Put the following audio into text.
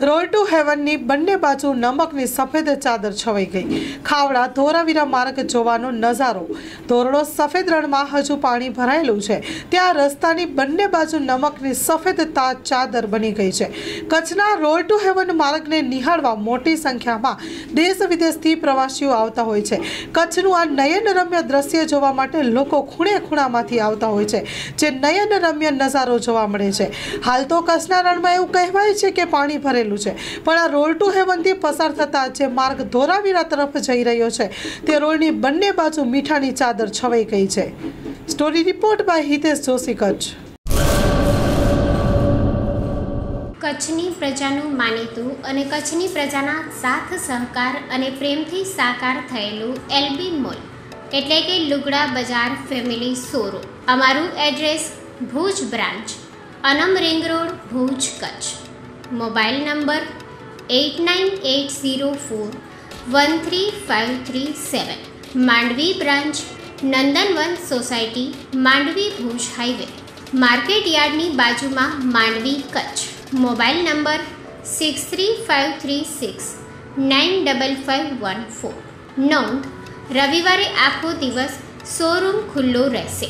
Road to હેવનની બંને બાજુ નમકની સફેદ ચાદર છવાઈ ગઈ. ખાવડા ધોરાવીરા માર્ગ જોવાનો નજારો. ધોરડો સફેદ રણમાં હજુ પાણી ભરાયેલું છે. ત્યાં રસ્તાની બંને બાજુ નમકની સફેદ તાજ ચાદર બની ગઈ છે. કચ્છના રોડ ટુ હેવન માર્ગને નિહાળવા મોટી સંખ્યામાં દેશ વિદેશથી પ્રવાસીઓ આવતા હોય છે. કચ્છનું આ નયનરમ્ય દ્રશ્ય જોવા માટે લોકો ખૂણે ખૂણામાંથી આવતા હોય છે, જે નયનરમ્ય નજારો જોવા મળે છે. હાલ તો કચ્છના રણમાં એવું કહેવાય છે કે પાણી ભરેલું છે. પણ આ રોડ ટુ હેવનથી પસાર થતા જે માર્ગ ધોરાવીરા તરફ જઈ રહ્યો છે, તે રોડની બંને બાજુ મીઠાની ચાદર છવાઈ ગઈ છે. Story report by Hitesh Joshi Kutch. કચ્છની પ્રજાનું માનીતું અને કચ્છની પ્રજાના સાથ, સહકાર અને પ્રેમથી સાકાર થયેલું એલબી મોલ, એટલે કે લુગડા બજાર ફેમિલી શોરૂમ. અમારું address Bhuj branch, Anam ring road, Bhuj Kutch. Mobile number eight nine eight zero four one three five three seven. Mandvi branch Nandanvan society, Mandvi Bhuj highway market યાર્ડની બાજુમાં Mandvi Kutch. Mobile number six three five three six nine double five one four. નોંધ, રવિવારે આખો દિવસ showroom ખુલ્લો રહેશે.